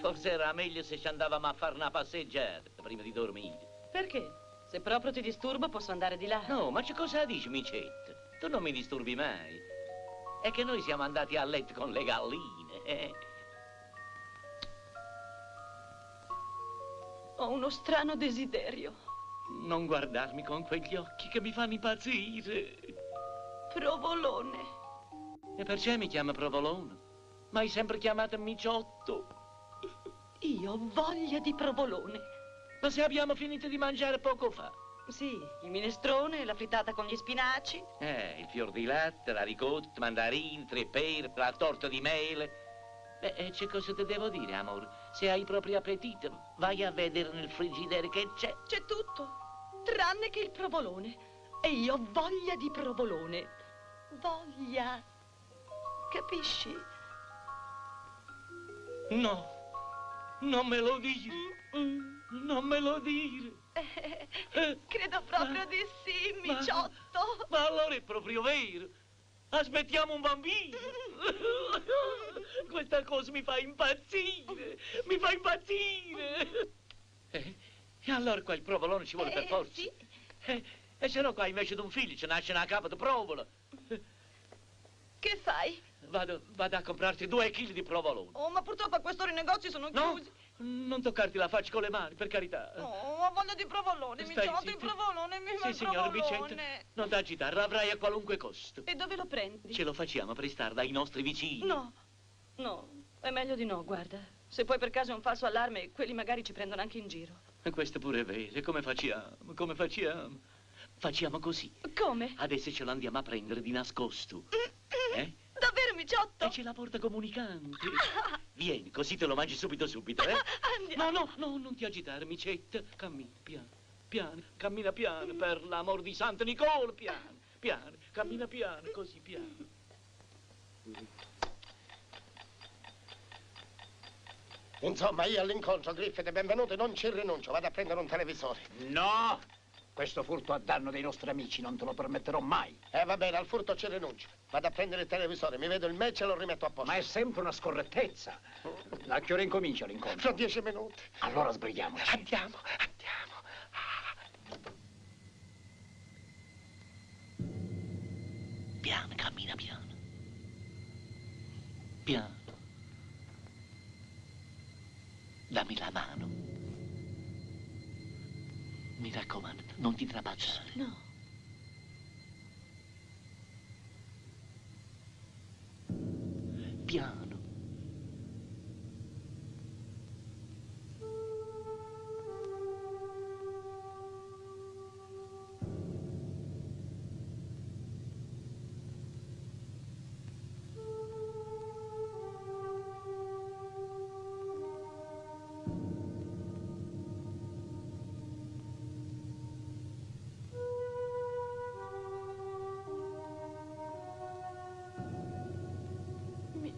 Forse era meglio se ci andavamo a fare una passeggiata prima di dormire. Perché? Se proprio ti disturbo posso andare di là. No, ma che cosa dici, micetto? Tu non mi disturbi mai. È che noi siamo andati a letto con le galline. eh. Ho uno strano desiderio. Non guardarmi con quegli occhi che mi fanno impazzire. Provolone. E perciò mi chiama Provolone. Ma hai sempre chiamato Miciotto. Io ho voglia di provolone. Ma se abbiamo finito di mangiare poco fa. Sì, il minestrone, la frittata con gli spinaci. Eh, il fior di latte, la ricotta, mandarini, tre pere, la torta di mele. Beh, e c'è cosa ti devo dire, amore? Se hai proprio appetito, vai a vedere nel frigidaire che c'è. C'è tutto, tranne che il provolone. E io ho voglia di provolone. Voglia. Capisci? No, non me lo dire, non me lo dire. Eh, Credo proprio di sì, Ma- Miciotto. Ma allora è proprio vero. Aspettiamo un bambino. Questa cosa mi fa impazzire. Mi fa impazzire. Eh, E allora qua il provolone ci vuole per Eh, forza. sì. Eh, e se no qua invece di un figlio ci nasce una capa di provola. Che fai? Vado, vado a comprarti due chili di provolone. Oh, ma purtroppo a quest'ora i negozi sono No, chiusi. non toccarti la faccia con le mani, per carità. Oh, ho voglia di provolone, Stai Miciotto, il zitta. provolone, mi Sì, signor Vicente, non t'agitare, l'avrai a qualunque costo. E dove lo prendi? Ce lo facciamo prestare dai nostri vicini. No, no, è meglio di no, guarda. Se poi per caso è un falso allarme, quelli magari ci prendono anche in giro. E questo pure è vero. E come facciamo? Come facciamo? Facciamo così. Come? Adesso ce l'andiamo a prendere di nascosto. Eh? Davvero, Miciotto? E c'è la porta comunicante. Vieni, così te lo mangi subito subito, eh? Andiamo. No, no, no, non ti agitare, micetta. Cammina, piano, piano, cammina piano, per l'amor di Santo Nicola, piano, piano, cammina piano, così piano. Insomma, io all'incontro, Griffith, benvenuto, non ci rinuncio. Vado a prendere un televisore. No! Questo furto a danno dei nostri amici non te lo permetterò mai. Eh, va bene, al furto ci rinuncio. Vado a prendere il televisore, mi vedo il match e lo rimetto a posto. Ma è sempre una scorrettezza. A che ora incomincia l'incontro? Fra dieci minuti. Allora sbrighiamoci. Andiamo, andiamo. Piano, cammina piano. Piano. Dammi la mano. Mi raccomando, non ti trapazzare. No. Piano.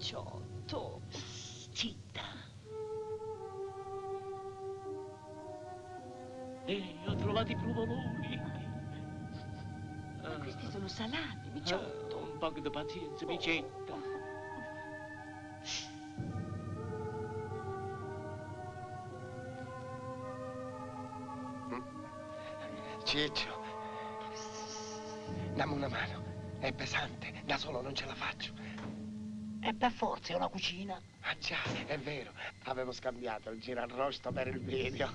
Miciotto. Zitta. Eh, ho trovato i provoloni. Ma questi sono salami, Ah, Miciotto. un po' di pazienza, Micetta. Ciccio, dammi una mano. È pesante, da solo non ce la faccio. E per forza è una cucina. Ah già, è vero. Avevo scambiato il girarrosto per il video.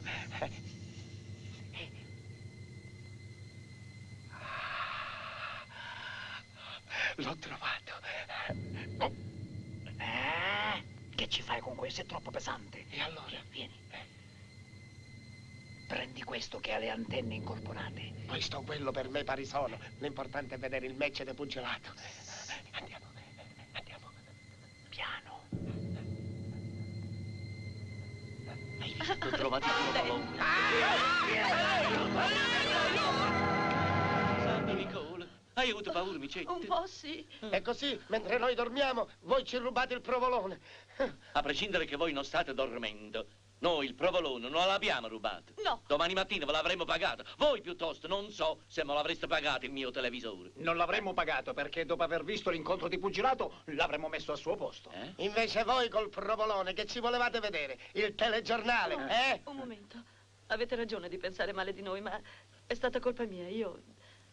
L'ho trovato. Oh, Eh? Che ci fai con questo? È troppo pesante. e allora? Vieni. Prendi questo che ha le antenne incorporate. Questo o quello per me pari sono. L'importante è vedere il match del pugilato. Andiamo, andiamo. Piano. Hai visto? Ho trovato i provoloni. Santo Nicola, hai avuto paura, Micetta? Un po' sì. E così, mentre noi dormiamo, voi ci rubate il provolone. A prescindere che voi non state dormendo, Noi il provolone non l'abbiamo rubato. No. Domani mattina ve l'avremmo pagato. Voi piuttosto non so se me l'avreste pagato il mio televisore. Non l'avremmo pagato perché dopo aver visto l'incontro di pugilato l'avremmo messo al suo posto. Eh? Invece voi col provolone che ci volevate vedere? Il telegiornale, eh? Un momento. Avete ragione di pensare male di noi, ma è stata colpa mia. Io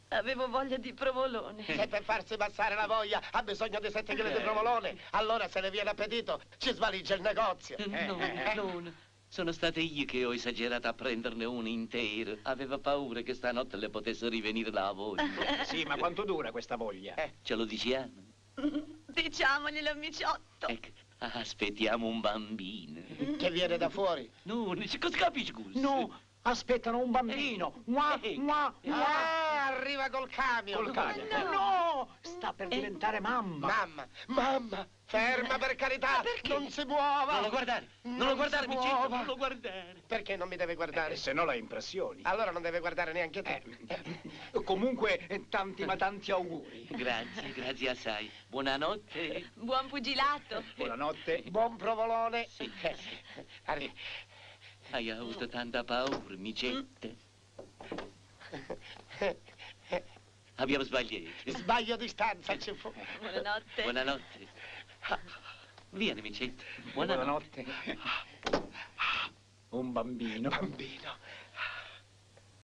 avevo voglia di provolone. Se per farsi passare la voglia ha bisogno di 7 kg di provolone, allora se ne viene appetito ci svaligia il negozio. No, Eh? non. Sono state io che ho esagerato a prenderne uno intero. Avevo paura che stanotte le potesse rivenire la voglia. Sì, ma quanto dura questa voglia? Eh. Ce lo diciamo? Diciamoglielo, miciotto. Ecco, aspettiamo un bambino. Che viene da fuori. No, cosa capisci, scusa? No, aspettano un bambino. Mua, Eh. mua, mua. Ah, arriva col camion. Col cane. no. No, sta per diventare mamma. Mamma, mamma, ferma per carità, non si muova. Non lo guardare, non, Non lo guardare, muova. non lo guardare. Perché non mi deve guardare? Eh, se no la impressioni. Allora non deve guardare neanche te. Eh, comunque, eh, tanti ma tanti auguri. Grazie, grazie assai. Buonanotte. Buon pugilato. Buonanotte. Buon provolone. Sì. Arri- Hai avuto tanta paura, Micette. Abbiamo sbagliato. Sbaglio di stanza ci fu. Buonanotte. Buonanotte. Vieni, Micetto. Buonanotte. Buonanotte. Un bambino. Bambino.